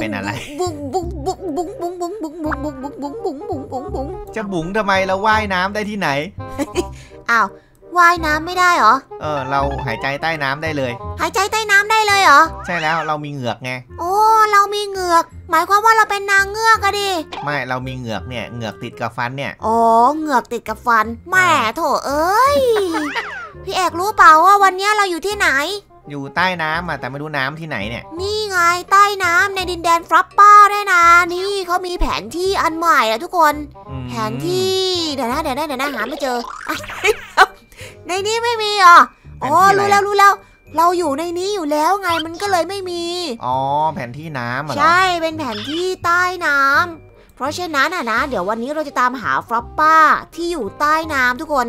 เป็นอะไร จะบุ๋งทำไมเราว่ายน้ำได้ที่ไหน อ้าว ว่ายน้ำไม่ได้เหรอ เออ เราหายใจใต้น้ำได้เลย หายใจใต้น้ำได้เลยเหรอ ใช่แล้ว เรามีเหงือกไง โอ้ เรามีเหงือก หมายความว่าเราเป็นนางเงือกอะดิ ไม่ เรามีเหงือกเนี่ย เหงือกติดกับฟันเนี่ย อ๋อ เหงือกติดกับฟัน แหมโถเอ้ย พี่แอกรู้เปล่าว่าวันนี้เราอยู่ที่ไหน อยู่ใต้น้ำอะแต่ไม่รู้น้ำที่ไหนเนี่ย นี่ไงใต้น้ำในดินแดนฟรัปป้าด้วยนะ นี่เขามีแผนที่อันใหม่อะทุกคน อืมแผนที่เดี๋ยวนะเดี๋ยวนะเดี๋ยวนะหาไม่เจออะ ในนี้ไม่มีเหรออ๋อรู้แล้วรู้แล้ว เราอยู่ในนี้อยู่แล้วไงมันก็เลยไม่มี อ๋อแผนที่น้ำอะเหรอใช่เป็นแผนที่ใต้น้ำเพราะฉะนั้นอะนะ เดี๋ยววันนี้เราจะตามหาฟรอปป้าที่อยู่ใต้น้ำทุกคน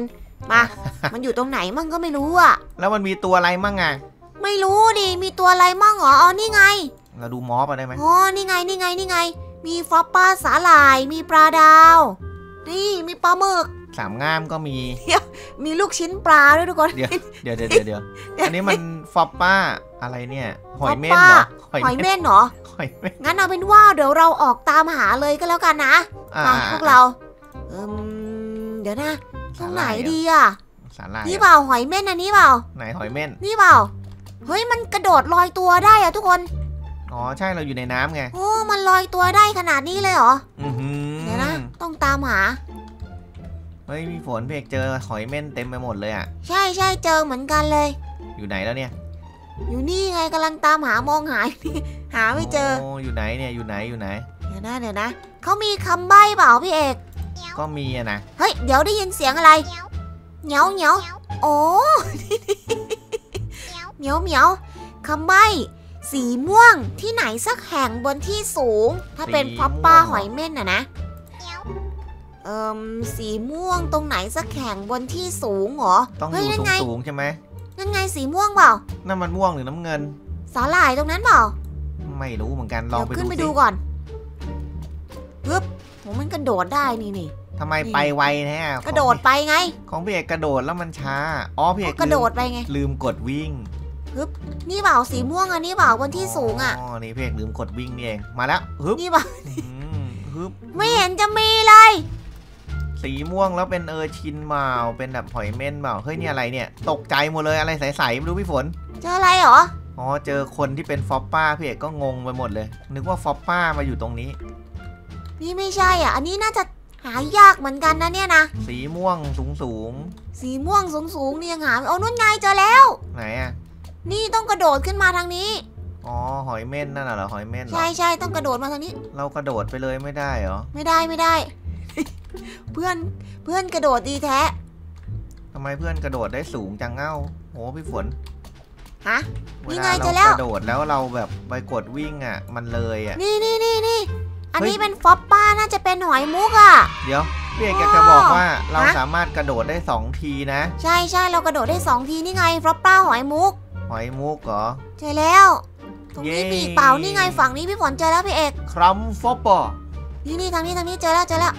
มา มันอยู่ตรงไหนมั่งก็ไม่รู้อะแล้วมันมีตัวอะไรมั่งอะ ไม่รู้ดิ มีตัวอะไรมั่งเหรออ๋อนี่ไง เราดูมอสไปได้ไหมอ๋อนี่ไง นี่ไง นี่ไง มีฟรอปป้าสาหร่าย มีปลาดาว นี่ มีปลาหมึก สามง่ามก็มี มีลูกชิ้นปลาด้วยทุกคน เดี๋ยวเดี๋ยวเดี๋ยวเดี๋ยวเดี๋ยวอันนี้มันฟอปป้าอะไรเนี่ย หอยเม่นฟอปเหรป้าอหอยเม่นเหรอ หอยเม่น งั้นเอาเป็นว่าเดี๋ยวเราออกตามหาเลยก็แล้วกันนะอ่ามาพวกเราเอิมเดี๋ยวนะ ตรงไหนดีอะสาหร่ายนี่อะเปล่าหอยเม่นอันนี้เปล่า ไหนหอยเม่น นี่เปล่า เฮ้ยมันกระโดดลอยตัวได้อะทุกคน อ๋อ ใช่เราอยู่ในน้ำไง โอ้มันลอยตัวได้ขนาดนี้เลยเหรออือหือเดี๋ยวนะต้องตามหา เฮ้ยมีฝนเพกเจอหอยเม่นเต็มไปหมดเลยอะ ใช่ใช่เจอเหมือนกันเลย อยู่ไหนแล้วเนี่ย อยู่นี่ไงกำลังตามหามองหาหาไม่เจอ โอยู่ไหนเนี่ยอยู่ไหนอยู่ไหน เดี๋ยวนะเดี๋ยวนะเขามีคำใบ้เปล่าพี่เอก ก็มีอะนะ เฮ้ย เดี๋ยวได้ยินเสียงอะไรเหนียวเหนียวโอ้ เหนียวเหนียวคำใบ้สีม่วงที่ไหนสักแห่งบนที่สูง ถ้าเป็นพอปป้าหอยเม่นอะนะเอิมสีม่วงตรงไหนสักแห่งบนที่สูงเหรอต้องอเฮ้ยยู่นั่สูนงไงสูงๆใช่ไหมนั่นไงสีม่วงเปล่านั่นมันม่วงหรือน้ำเงิน สาหร่ายตรงนั้นเปล่าไม่รู้เหมือนกันลอเดี๋งยวไปขึ้นดูไปสิดูก่อนปึ๊บโหมันกระโดดได้นี่นี่ทำไมนี่ไปไวแท้กระโดดไปไง ของพี่เอกกระโดดแล้วมันช้าอ๋อพี่เอกกระโดดไปไง ลืมกดวิ่ง นี่เปล่าสีม่วงอันนี้เปล่าบนที่สูงอะอ๋อนี่พี่เอกลืมกดวิ่งนี่เองมาแล้วฮึบนี่เปล่าอืมฮึบไม่เห็นจะมีเลย สีม่วงแล้วเป็นเออชินเมาเป็นแบบหอยเม่นเมาเฮ้ยนี่อะไรเนี่ย ตกใจหมดเลยอะไรใสๆไม่รู้พี่ฝน เจออะไรเหรออ๋อเจอคนที่เป็นฟอปป้าพี่เอกก็งงไปหมดเลย นึกว่าฟอปป้ามาอยู่ตรงนี้ นี่ไม่ใช่อะ อันนี้น่าจะหายากเหมือนกันนะเนี่ยนะ สีม่วงสูงสูง สีม่วงสูงๆนี่ยังหาไม่โอ้นุ่นไงเจอแล้วๆไหนอะ นี่ต้องกระโดดขึ้นมาทางนี้ อ๋อหอยเม่นนั่นน่ะเหรอหอยเม่นเหรอใช่ใช่ต้องกระโดดมาทางนี้ เรากระโดดไปเลยไม่ได้เหรอไม่ได้ไม่ได้ เพื่อนเพื่อนกระโดดดีแท้ทำไมเพื่อนกระโดดได้สูงจังเอ้าโหพี่ฝนฮะเวนี่ลาไงเราเจอแล้วกระโดดแล้วเราแบบไปกดวิ่งอะ มันเลยอะ นี่นี่นี่นี่อันเฮ้ย นี้เป็นฟอปป้าน่าจะเป็นหอยมุกอะ เดี๋ยวพี่เอกอยากจะบอกว่าเราฮะ สามารถกระโดดได้สองทีนะ ใช่ใช่เรากระโดดได้สองทีนี่ไงฟอปป้าหอยมุก หอยมุกเหรอ เจอแล้ว ตรงนี้เย้ มีอีกเปล่านี่ไงฝั่งนี้พี่ฝนเจอแล้วพี่เอก ครัมฟอปปอนี่นี่ทางนี้ทางนี้เจอแล้วเจอแล้ว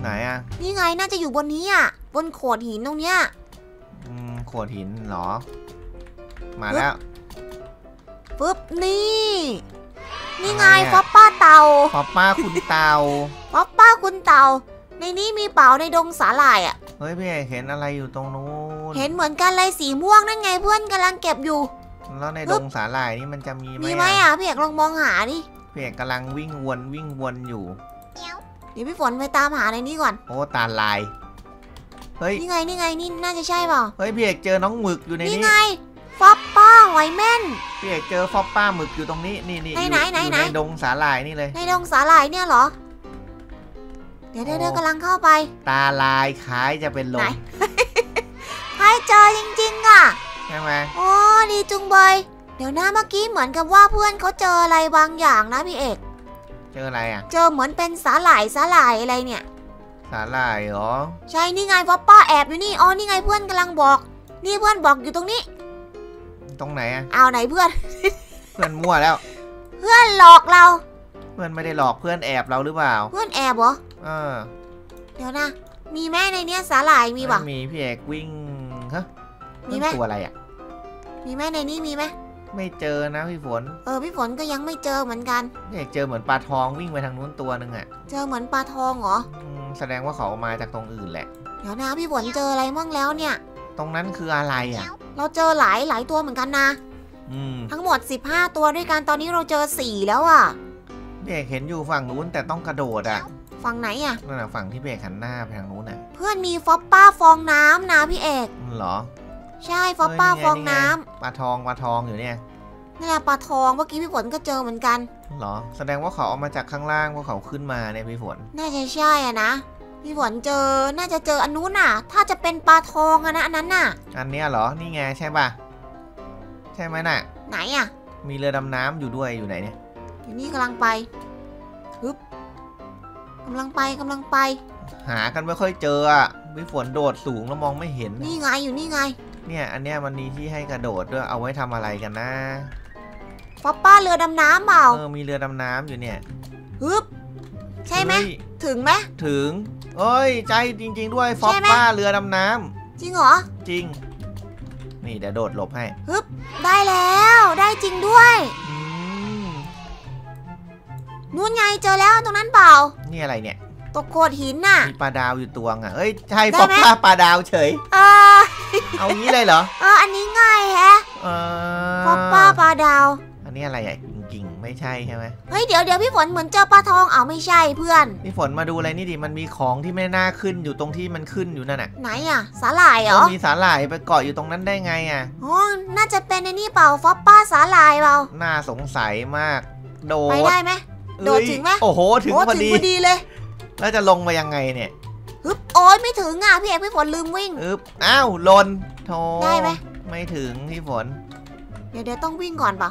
ไหนอะนี่ไงน่าจะอยู่บนนี้อะ บนโขดหินตรงเนี้ย อืมโขดหินเหรอ มาแล้ว ปึ๊บนี่ นี่ไงอะไรอะ Floppa เต่า Floppa คุณเต่าฟอปป้าคุณเต่า ในนี้มีเปล่าในดงสาหร่ายอะ เฮ้ยพี่เอกเห็นอะไรอยู่ตรงนู้น เห็นเหมือนกันเลยสีม่วงนั่นไงเพื่อนกำลังเก็บอยู่ แล้วในปึ๊ดบงสาหร่ายนี่มันจะมีไหมมีไหมอะอะพี่เอกลองมองหาดิพี่เอกกำลังวิ่งวนวิ่งวนอยู่เดี๋ยวพี่ฝนไปตามหาในนี้ก่อน โอ้ตาลาย เฮ้ย นี่ไงนี่ไงนี่น่าจะใช่เปล่า เฮ้ยพี่เอกเจอน้องหมึกอยู่ในนี่นี้ไง ฟอปป้าหอยเม่นพี่เอกเจอฟอปป้าหมึกอยู่ตรงนี้นี่นี่ไหนอยู่ไหนอยู่ไหนในดงสาหร่ายนี่เลย ในดงสาหร่ายเนี่ยเหรอ เดี๋ยวเดี๋ยวเดี๋ยวโอ้กำลังเข้าไป ตาลายคล้ายจะเป็นลไหนม ให้เจอจริงๆอะใช่ไหมโอ้ดีจุงเบยเดี๋ยวนะเมื่อกี้เหมือนกับว่าเพื่อนเขาเจออะไรบางอย่างนะพี่เอก เจออะไรอะ เจอเหมือนเป็นสาหร่ายสาหร่ายอะไรเนี่ย สาหร่ายเหรอ ใช่นี่ไงฟอปป้าแอบอยู่นี่อ๋อนี่ไงเพื่อนกำลังบอก นี่เพื่อนบอกอยู่ตรงนี้ ตรงไหนอะเอาไหนเพื่อน เพื่อนมั่วแล้ว เพื่อนหลอกเรา เพื่อนไม่ได้หลอกเพื่อนแอบเราหรือเปล่า เพื่อนแอบเหรอเออ เดี๋ยวนะ มีแม่ในเนี้ยสาหร่ายมีปะไมีพี่เอกวิ่ง ฮะมีไหม นั่นตัวอะไรอะ มีแม่ในนี้มีไหมไม่เจอนะพี่ฝนเออพี่ฝนก็ยังไม่เจอเหมือนกันพี่เอกเจอเหมือนปลาทองวิ่งไปทางนู้นตัวหนึ่งอะเจอเหมือนปลาทองเหรออืมแสดงว่าเขาเอามาจากตรงอื่นแหละ เดี๋ยวนะพี่ฝนเจออะไรมั่งแล้วเนี่ย ตรงนั้นคืออะไรอะเราเจอหลายหลายตัวเหมือนกันนะ อืมทั้งหมด 15 ตัวด้วยกันตอนนี้เราเจอ 4 แล้วอะพี่เอกเห็นอยู่ฝั่งนู้นแต่ต้องกระโดดอะฝั่งไหนอะนั่นแหะฝั่งที่พี่เอกหันหน้าไปทางนู้นน่ะ เพื่อนมีฟอปป้าฟองน้ำนะพี่เอก เหรอใช่ฟอปป้าเฮ้ยนี่ไงฟองน้นี่ไงปลาทองปลาทองอยู่เนี่ยำนี่นแหละปลาทองเมื่อกี้พี่ฝนก็เจอเหมือนกัน เหรอ แสดงว่าเขาเอามาจากข้างล่างว่าเขาขึ้นมาเนี่ยพี่ฝน น่าจะใช่อะนะพี่ฝนเจอน่าจะเจออันนู้นน่ะ ถ้าจะเป็นปลาทองอะนะอันนั้นน่ะ อันเนี้ยเหรอ นี่ไงใช่ป่ะ ใช่ไหมน่ะ ไหนอะมีเรือดำน้ำอยู่ด้วยอยู่ไหนเนี่ยเดี๋ยวนี้กำลังไปฮึบกำลังไปกำลังไป หากันไม่ค่อยเจออะพี่ฝนโดดสูงแล้วมองไม่เห็น นี่ไงอยู่นี่ไง เนี่ยอันเนี้ยมันมีที่ให้กระโดดด้วยเอาไว้ทำอะไรกันนะฟอปป้าเรือดำน้ำเปล่าเออมีเรือดำน้ำอยู่เนี่ยฮึบใช่ไหมเฮ้ยถึงไหมถึง เอ้ย ใจจริง ๆ ด้วยฟอปใช่ไหมป้าเรือดำน้ำจริงเหรอ จริง นี่เดี๋ยวโดดหลบให้ได้แล้วได้จริงด้วยอืมนู่นไงเจอแล้วตรงนั้นเปล่า นี่อะไรเนี่ย ตกโขดหินน่ะ มีปลาดาวอยู่ตัวงอะเอ้ยใช่ได้ฟอปไหมป้าปลาดาวเฉย เออ เอางี้เลยเหรอ เออ อันนี้ง่ายแฮะเออฟอปป้าปลาดาว อันนี้อะไรอะกิ่งๆไม่ใช่ใช่ไหมเฮ้ยเดี๋ยวเดี๋ยวพี่ฝนเหมือนเจอปลาทองเอาไม่ใช่เพื่อน พี่ฝนมาดูอะไรนี่ดิ มันมีของที่ไม่น่าขึ้นอยู่ตรงที่มันขึ้นอยู่นั่นน่ะ ไหนอะ สาหร่ายเหรอ มีสาหร่ายไปเกาะอยู่ตรงนั้นได้ไงอะ อ๋อ น่าจะเป็นในนี่เปล่าฟอปป้าสาหร่ายเปล่า น่าสงสัยมาก โดด ไปได้ไหมโดดเอ้ยถึงไหมโอ้โห ถึงโอ้พอถึงดีพอดีเลย แล้วจะลงมายังไงเนี่ยฮึบโอ้ยไม่ถึงอะพี่เอกพี่ฝนลืมวิ่งอึบอ้าวหลนโธได้ไหมไม่ถึงพี่ฝน เดี๋ยวเดี๋ยวต้องวิ่งก่อนเปล่า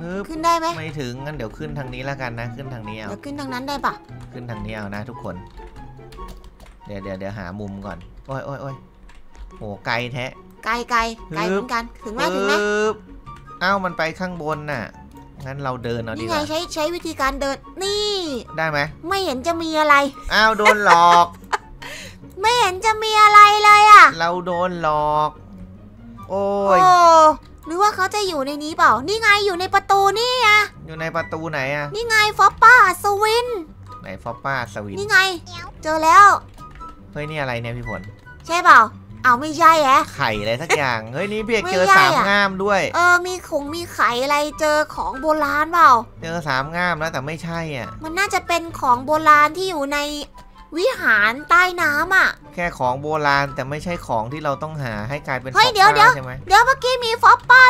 อึบขึ้นได้ไหมไม่ถึงงั้นเดี๋ยวขึ้นทางนี้แล้วกันนะขึ้นทางนี้เอาเดี๋ยวขึ้นทางนั้นได้ปะขึ้นทางนี้เอานะ ทุกคน เดี๋ยวเดี๋ยวเดี๋ยวหามุมก่อนโอ้ยโอ้ยโอ้ยโหไกลแท้ไกลไกลไกลฮึบเหมือนกันถึงไหมถึงไหมปึ๊บอ้าวมันไปข้างบนน่ะ งั้นเราเดินเอาดีนี่กไงว่าใช้ใช้วิธีการเดิน นี่ ได้ไหมไม่เห็นจะมีอะไร อ้าวโดนหลอก ไม่เห็นจะมีอะไรเลยอะ เราโดนหลอก โอ้โอ้ย หรือว่าเขาจะอยู่ในนี้เปล่า นี่ไงอยู่ในประตูนี่อะอยู่ในประตูไหนอะนี่ไงฟอปป้าสวิน ไหนฟอปป้าสวินนี่ไง เจอแล้ว เฮ้ยนี่อะไรเนี่ยพี่ฝนใช่เปล่า เอาวไม่ใช่แฮะไข่อะไรสักอย่าง เฮ้ยนี่พี่เอกไม่เจอใช่สามอะง่ามด้วย เออมีขงมีไข่อะไรเจอของโบราณเปล่า เจอสามง่ามแล้วแต่ไม่ใช่อะ มันน่าจะเป็นของโบราณที่อยู่ในวิหารใต้น้ำอะ แค่ของโบราณแต่ไม่ใช่ของที่เราต้องหาให้กลายเป็นเฮ้ยฟอปเดี๋ยวป้าเดี๋ยวใช่ไหมเดี๋ยวเมื่อกี้มี Floppa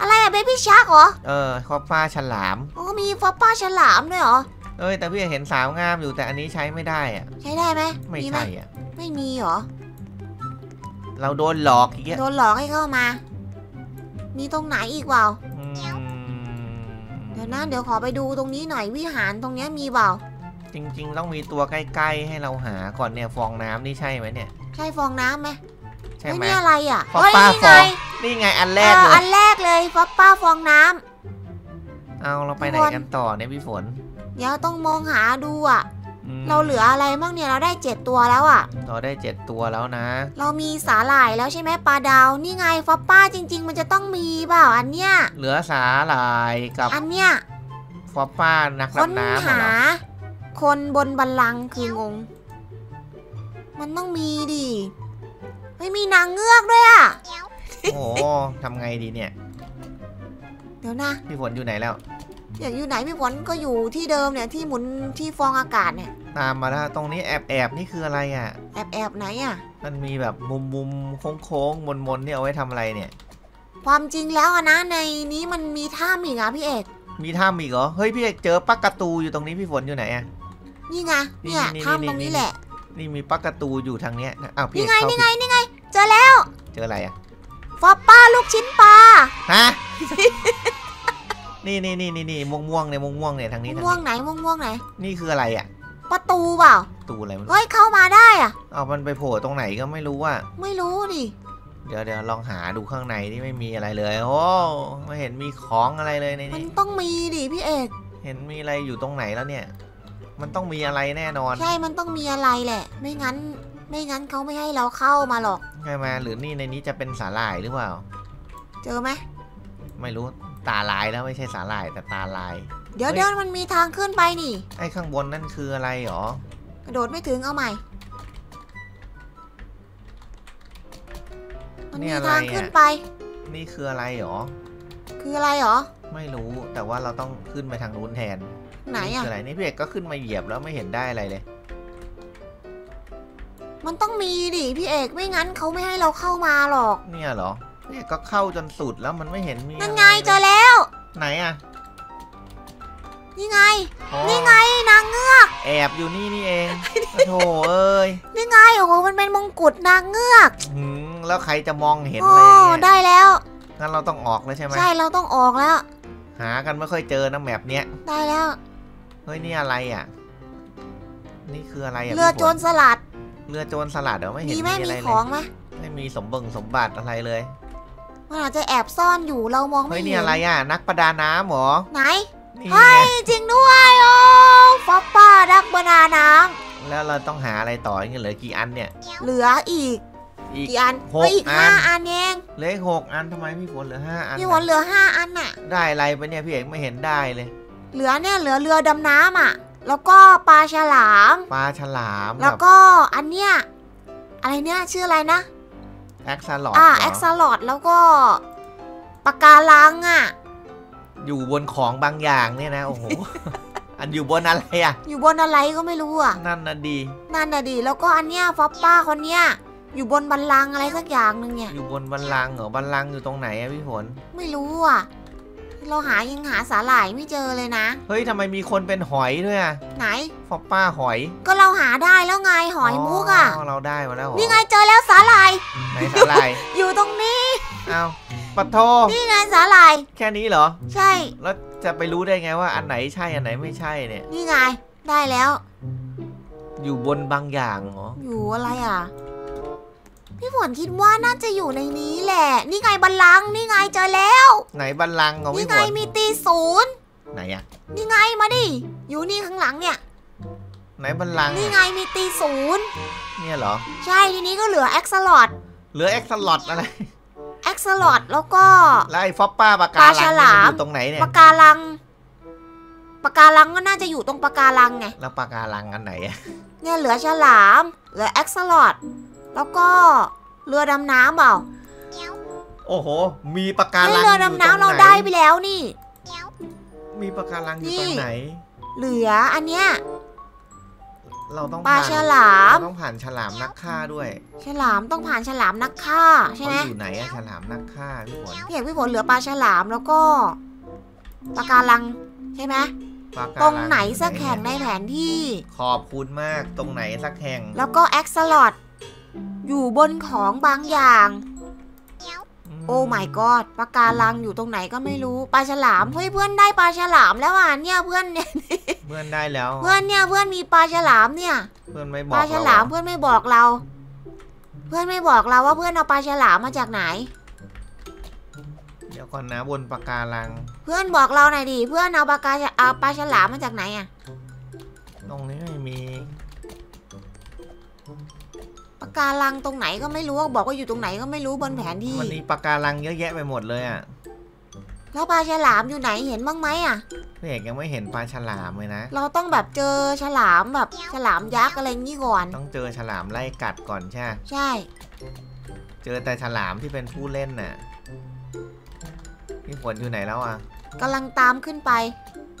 อะไรอะ Baby Shark เหรอ เออฟอปป้าฉลามอ๋อมีฟอปป้าฉลามด้วยเหรอเอ้ยแต่พี่เอกเห็นสามง่ามอยู่แต่อันนี้ใช้ไม่ได้อะใช้ได้ไหมไม่หใช่อะไม่มีเหรอ เราโดนหลอกอีกอะโดนหลอกให้เข้ามา มีตรงไหนอีกเปล่า อืมเดี๋ยวนะเดี๋ยวขอไปดูตรงนี้หน่อยวิหารตรงเนี้ยมีเปล่า จริง ๆ ต้องมีตัวใกล้ ๆ ให้เราหาก่อนเนี่ยฟองน้ำนี่ใช่ไหมเนี่ย ใช่ฟองน้ำไหมใช่เฮ้ยไหม นี่อะไรอะฟอปเฮ้ยป้านี่ไงฟอง นี่ไงอันแรกเออเลอัยนแรกเลยฟอปป้าฟองน้ำ เอาเราไปไหนทุกคนกันต่อเนี่ยพี่ฝน เดี๋ยวต้องมองหาดูอะม เราเหลืออะไรบ้างเนี่ยเราได้เจ็ดตัวแล้วอะ เราได้เจ็ดตัวแล้วนะ เรามีสาหร่ายแล้วใช่ไหมปลาดาวนี่ไงฟอปป้าจริง ๆ มันจะต้องมีเปล่าอันเนี้ยเหลือสาหร่ายกับอันเนี้ยฟอปป้านักค้นดำน้ำเหรหาอคนบนบัลลังก์คืองง มันต้องมีดิเฮ้ยมีนางเงือกด้วยอะโอ้โหทำไงดีเนี่ย เดี๋ยวนะพี่ฝนอยู่ไหนแล้ว อยากอยู่ไหนพี่ฝนก็อยู่ที่เดิมเนี่ยที่หมุนที่ฟองอากาศเนี่ย ตามมาแล้วตรงนี้แอบแอบนี่คืออะไรอะ แอบแอบไหนอะ มันมีแบบมุมมุมโค้งโค้งมนมนๆนี่เอาไว้ทำอะไรเนี่ย ความจริงแล้วอะนะในนี้มันมีถ้ำอีกอะพี่เอก มีถ้ำอีกเหรอ เฮ้ยพี่เอกเจอปักกระตูอยู่ตรงนี้พี่ฝนอยู่ไหนอะ นี่ไง เนี่ยนี่นี่ถ้ำตรงนี่นี้แหละ นี่มีปักกระตูอยู่ทางเนี้ยอ้าวพี่นี่เอกไงเข้านี่ไงผิดนี่ไง เจอแล้ว เจออะไรอะฟอปป้าลูกชิ้นปลา ฮะ นี่นี่นี่นี่นี่ม่วงม่วงๆเนี่ยม่วงม่วงๆเนี่ยทางนี้ทางม่วงนี้ไหนม่วงม่วงไหน นี่คืออะไรอะประตูเปล่า ตูอะไรมันเฮ้ยเข้ามาได้อะ เอามันไปโผล่ตรงไหนก็ไม่รู้ว่า ไม่รู้ดิ เดี๋ยวเดี๋ยวลองหาดูข้างในที่ไม่มีอะไรเลย โอ้ไม่เห็นมีของอะไรเลยในมันนี้ต้องมีดิพี่เอก เห็นมีอะไรอยู่ตรงไหนแล้วเนี่ย มันต้องมีอะไรแน่นอนใช่ มันต้องมีอะไรแหละ ไม่งั้น ไม่งั้นเขาไม่ให้เราเข้ามาหรอก ใช่ไหมหรือนี่ในนี้จะเป็นสาหร่ายหรือเปล่า เจอไหมไม่รู้ ตาลายแล้วไม่ใช่สาหร่ายแต่ตาลาย เดี๋ยวเฮ้ยเดี๋ยวมันมีทางขึ้นไปนี่ ไอ้ข้างบนนั่นคืออะไรหรอ กระโดดไม่ถึงเอาใหม่ มันนี่มีอะไรทางอะขึ้นไป นี่คืออะไรหรอ คืออะไรหรอ ไม่รู้แต่ว่าเราต้องขึ้นไปทางนู้นแทนไหนอะ คืออะไรนี่พี่เอกก็ขึ้นมาเหยียบแล้วไม่เห็นได้อะไรเลย มันต้องมีดิพี่เอกไม่งั้นเขาไม่ให้เราเข้ามาหรอก เนี่ยเหรอพี่ เอกก็เข้าจนสุดแล้วมันไม่เห็นมีนั่นอะไงรเจอแล้ว ไหนอะ นี่ไงอ๋อนี่ไงนางเงือก แอบอยู่นี่นี่เองโธ่เอ้ย นี่ไงโอ้โหมันเป็นมงกุฎนางเงือกหืมแล้วใครจะมองเห็นโอ้อะไรอย่างเงี้ยได้แล้ว งั้นเราต้องออกแล้วใช่ไหมใช่เราต้องออกแล้ว หากันไม่ค่อยเจอนะแมปเนี้ย ได้แล้ว เฮ้ยนี่อะไรอะ นี่คืออะไรอะ เรือพี่ฝนโจรสลัด เรือโจรสลัดเดี๋ยวไม่เห็นมีไหมมีอะมีไรขเลองยไหมไม่มีสมบังสมบัติอะไรเลย มันอาจจะแอบซ่อนอยู่เรามองเฮ้ไม่ยเห็นนี่อะไรอะ นักประดาน้ำเหรอไหนนี่เฮ้ยจริงด้วยโอ้ฟอปป้าดักบานาน้แล้วเราต้องหาอะไรต่ออย่างเงี้ยเหลือกี่อันเนี่ยำเหลืออีกอีก กี่อันหกเฮ้ยอีกอันห้าอันเองเหลืออีกหกอันทำไมพี่ฝนเหลือห้าอันพี่หวนเหลือห้าอันน่ะ ได้อะไรไปเนี่ยพี่เอกไม่เห็นได้เลย เหลือเนี่ยเหลือเรือดำน้ำอะ แล้วก็ปลาฉลาม ปลาฉลามแล้วก็อันเนี้ยอะไรเนี่ยชื่ออะไรนะ แอ็กซาลอดอ่าแอ็กซาลอดแล้วก็ปะการังอะ อยู่บนของบางอย่างเนี่ยนะ โอ้โห อันอยู่บนอะไรอะ อยู่บนอะไรก็ไม่รู้อะ นั่นนะดี นั่นน่ะดิแล้วก็อันเนี้ยฟอปป้าคนเนี้ยอยู่บนบันลังก์อะไรสักอย่างหนึ่งเนี่ย อยู่บนบันลังก์เหรอ บันลังก์อยู่ตรงไหนอะพี่ฝนไม่รู้อะ เราหายังหาสาหร่ายไม่เจอเลยนะ เฮ้ยทำไมมีคนเป็นหอยด้วยอะไหน ฟอปป้าหอย ก็เราหาได้แล้วไงหอยมุกอะเราได้มาแล้วเหรอนี่ไงเจอแล้วสาหร่าย ไหนสาหร่าย อยู่ตรงนี้ เอาปะโทนี่ไงสาหร่าย แค่นี้เหรอ ใช่ แล้วจะไปรู้ได้ไงว่าอันไหนใช่อันไหนไม่ใช่เนี่ย นี่ไง ได้แล้ว อยู่บนบางอย่างเหรอ อยู่อะไรอะ พี่ฝนคิดว่าน่าจะอยู่ในนี้แหละ นี่ไงบัลลังก์นี่ไงเจอแล้ว ไหนบันลังก์เหรอนี่พี่ฝไงนมีตีศูนย์ไหนอะนี่ไงมาดิ อยู่นี่ข้างหลังเนี่ย ไหนบันลังก์นี่อะไงมีตีศูนย์เนี่ยเหรอใช่ทีนี้ก็เหลือแอ็กซ์ลอดเหลือเอ็กซ์ลอดอะไรแอ็กซ์ลอดแล้วก็ แล้วไอ้ฟอปป้าปากกาปลาลังฉเนี่ยลามมันอยู่ตรงไหนเนี่ยปะการังปะการังก็น่าจะอยู่ตรงปะการังไง แล้วปากกาลังอันไหนอะเนี่ยเหลือฉลาม เหลือแอ็กซ์ลอด แล้วก็เรือดำน้ำเปล่าโอ้โห มีปากกาเฮ้ยลังเรือดำน้ำเราได้ไปแล้วนี่ มีปากกาลังอยู่นี่ตรงไหน เหลืออันเนี้ย เราต้องปลาผ่นฉลามเราต้องผ่านฉลามนักฆ่าด้วย ฉลามต้องผ่านฉลามนักฆ่าใช่ไหมเขาอยู่ไหนอะฉลามนักฆ่าพี่ฝนพี่เอกพี่ฝนเหลือปลาฉลามแล้วก็ปะการังใช่ไหมปากกาตรงไหนอยู่สักแห่งในเยแผนที่ ขอบคุณมาก ตรงไหนสักแห่ง แล้วก็แอ็กซ์ลอด อยู่บนของบางอย่าง โอ้ my god ปะการังอยู่ตรงไหนก็ไม่รู้ปลาฉลามเฮ้ยเพื่อนได้ปลาฉลามแล้วอะเนี่ยเพื่อนเนี่ยเพื่อนได้แล้ว เพื่อนเนี่ยเพื่อนมีปลาฉลามเนี่ย เพื่อนไม่บปอกลาฉลามเรเพื่อนไม่บอกเรา เพื่อนไม่บอกเราว่าเพื่อนเอาปลาฉลามมาจากไหน เดี๋ยวก่อนนะบนปากกาลัง เพื่อนบอกเราหน่อยดิเพื่อนเอาปลากาเอาปลาฉลามมาจากไหนอะตรงนี้ไม่มีปลาการังตรงไหนก็ไม่รู้บอกว่าอยู่ตรงไหนก็ไม่รู้บนแผนที่มันมีปากกาลังเยอะแยะไปหมดเลยอะแล้วปลาฉลามอยู่ไหนเห็นบ้างไหมอะพี่เอกยังไม่เห็นปลาฉลามเลยนะ เราต้องแบบเจอฉลามแบบฉลามยักษ์อะไรงี้ก่อน ต้องเจอฉลามไล่กัดก่อนใช่ไหมใช่ เจอแต่ฉลามที่เป็นผู้เล่นน่ะพี่ฝนอยู่ไหนแล้วอะกำลังตามขึ้นไป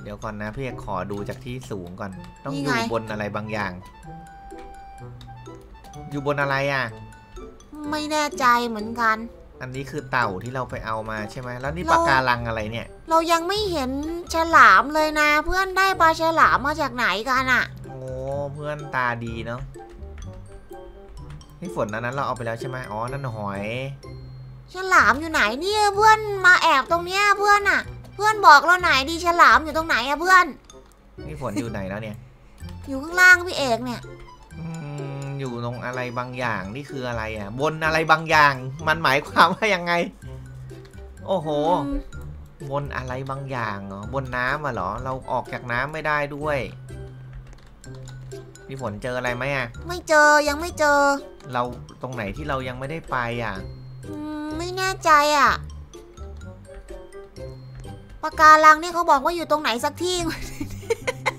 เดี๋ยวก่อนนะพี่เอกขอดูจากที่สูงก่อน ต้องนี่อไงยู่บนอะไรบางอย่าง อยู่บนอะไรอะ ไม่แน่ใจเหมือนกัน อันนี้คือเต่าที่เราไปเอามาใช่ไหมแล้วนี่เราปากกาลังอะไรเนี่ย เรายังไม่เห็นฉลามเลยนะ เพื่อนได้ปลาฉลามมาจากไหนกันอะ โอ้เพื่อนตาดีเนาะพี่ฝนอันนั้นเราเอาไปแล้วใช่ไหมอ๋อนั่นหอยฉลามอยู่ไหนเนี่ยเพื่อนมาแอบตรงเนี้ยเพื่อนอะ เพื่อนบอกเราไหนดีฉลามอยู่ตรงไหนอะเพื่อนพี่ฝนอยู่ไหนแล้วเนี่ย อยู่ข้างล่างพี่เอกเนี่ย อืมอยู่ตรงอะไรบางอย่างนี่คืออะไรอะ บนอะไรบางอย่าง มันหมายความว่ายังไง โอ้โหอืมบนอะไรบางอย่างเหรอบนน้ำอะเหรอ เราออกจากน้ำไม่ได้ด้วยพี่ฝนเจออะไรไหมอะ ไม่เจอยังไม่เจอ เราตรงไหนที่เรายังไม่ได้ไปอะอืมไม่แน่ใจอะปะการังนี่เขาบอกว่าอยู่ตรงไหนสักที่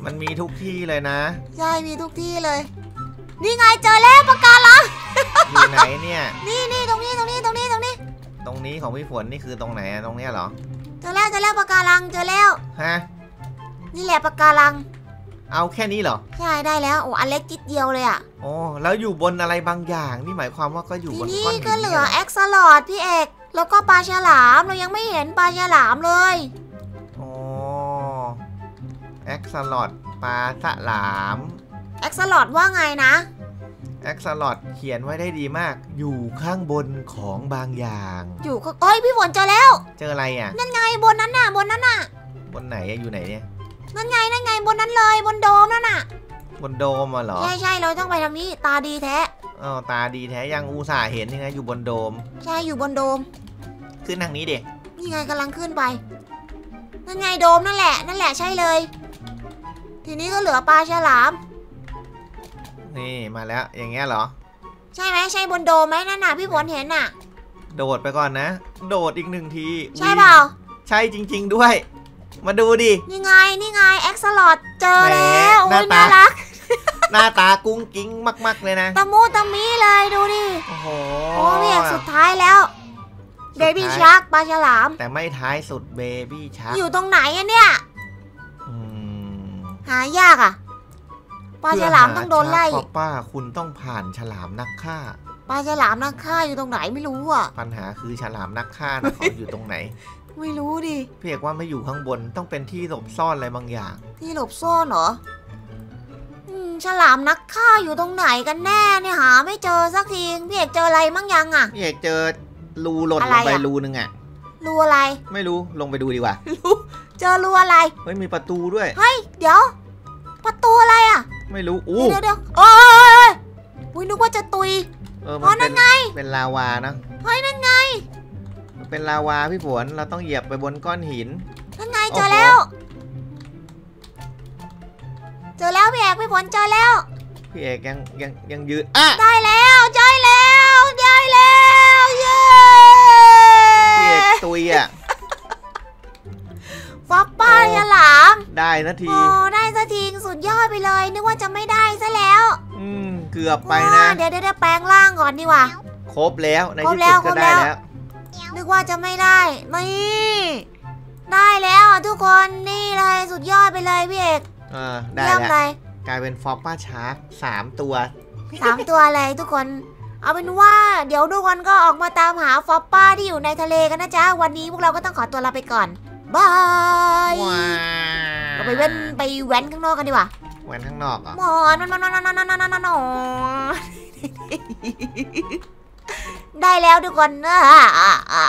มันมีทุกที่เลยนะ ใช่มีทุกที่เลย นี่ไงเจอแล้วปะการังอยู่ไหนเนี่ย นี่นี่ตรงนี้ตรงนี้ตรงนี้ตรงนี้ ตรงนี้ของพี่ฝนนี่คือตรงไหนอะตรงเนี้ยเหรอ เจอแล้วเจอแล้วปะการังเจอแล้ว ฮะ นี่แหละปะการัง เอาแค่นี้เหรอ ใช่ได้แล้วโอ้อันเล็กจิดเดียวเลยอะโอ้แล้วอยู่บนอะไรบางอย่าง นี่หมายความว่าก็อยู่ทีบนนี้ก้อนหินก็เหลือนี่ยแอ็กซ์ลอดพี่เอก แล้วก็ปลาฉลามเรายังไม่เห็นปลาฉลามเลย โอ้แอ็กซ์ลอดปลาสลามแอ็กซ์ลอดว่าไงนะแอ็กซ์ลอดเขียนไว้ได้ดีมาก อยู่ข้างบนของบางอย่าง อยู่ก็เอ้ยพี่ฝนเจอแล้ว เจออะไรอะ นั่นไงบนนั้นน่ะ บนนั้นน่ะ บนไหนอะอยู่ไหนเนี่ย นั่นไงนั่นไงบนนั้นเลยบนโดมนั่นน่ะ บนโดมอะเหรอ ใช่ใช่เราต้องไปทางนี้ตาดีแท้อ้าวตาดีแท้ยังอุตส่าห์เห็นยังไงอยู่บนโดม ใช่อยู่บนโดม ขึ้นทางนี้เด็กนี่ไงกำลังขึ้นไป นั่นไงโดมนั่นแหละ นั่นแหละใช่เลย ทีนี้ก็เหลือปลาฉลาม นี่มาแล้วอย่างเงี้ยเหรอ ใช่ไหมใช่บนโดมไหมนั่นน่ะพี่ฝนเห็นน่ะ โดดไปก่อนนะ โดดอีกหนึ่งทีใช่วิ่งเปล่า ใช่จริง ๆด้วย มาดูดิ นี่ไงนี่ไงแอ็กซ์ลอดเจอแหมแล้วโอ้ยหน้าตาน่ารัก หน้าตากุ้งกิ้งมากๆเลยนะ ตะมูตะมีเลยดูดิ โอ้โหโอ้พี่เอกสุดท้ายแล้วเบบี้สุดท้ายชาร์กปลาฉลาม แต่ไม่ท้ายสุดเบบี้ชักอยู่ตรงไหนอะเนี่ยหายากอะ ปลาฉลามต้องโดนไล่ป้าป้าคุณต้องผ่านฉลามนักฆ่า ปลาฉลามนักฆ่าอยู่ตรงไหนไม่รู้อะ ปัญหาคือฉลามนักฆ่านะเขาอยู่ตรงไหน ไม่รู้ดิพี่เอกว่าไม่อยู่ข้างบนต้องเป็นที่หลบซ่อนอะไรบางอย่าง ที่หลบซ่อนเหรออืมฉลามนักฆ่าอยู่ตรงไหนกันแน่เนี่ยหาไม่เจอสักทีพี่เอกเจออะไรมั่งยังอะ พี่เอกเจอรูหล่นอะลไรงอะไปรูนึงอะ รูอะไร ไม่รู้ลงไปดูดีกว่า เจอรูอะไร เฮ้ยมีประตูด้วยเฮ้ยเดี๋ยว ประตูอะไรอะ ไม่รู้อู้เดี๋ยวเดี๋ยวโอ้ยอุ้ยนึกว่าจะตุย เอออ๋มัอนนั่เป็นนไง เป็นลาวานะเฮ้ยนั่นไงมันเป็นลาวาพี่ฝนเราต้องเหยียบไปบนก้อนหิน นั่นไงโอ้โหเจอแล้ว เจอแล้วพี่เอกพี่ฝนเจอแล้ว พี่เอกยังยังยังยืนอะได้แล้วใช่แล้วได้แล้วเย้พี่เอกตุยอะ ฟับป้าฉลามได้นาทีโอ้ได้สักทีสุดยอดไปเลย นึกว่าจะไม่ได้ซะแล้ว อืมเกือบไปนะโอ้เดี๋ยวเดี๋ยวเดี๋ยวแปลงร่างก่อนดีกว่า ครบแล้วในครบที่แล้สุวดก็ครบได้แล้วแล้ว นึกว่าจะไม่ได้นี่ได้แล้วอะทุกคนนี่เลยสุดยอดไปเลยพี่เอกเออได้เยี่ยมแล้วเลยกลายเป็นฟอปป้าชาร์กสามตัวสามตัวเลยทุกคนเอาเป็นว่าเดี๋ยวทุกคนก็ออกมาตามหาฟอปป้าที่อยู่ในทะเลกันนะจ๊ะ วันนี้พวกเราก็ต้องขอตัวลาไปก่อน บายว้าเราไปเว้นไปแว้นข้างนอกกันดีกว่าแว้นข้างนอกเหรอหมอนมันมันมันมันมันมันมันได้แล้วทุกคนอะอะอะ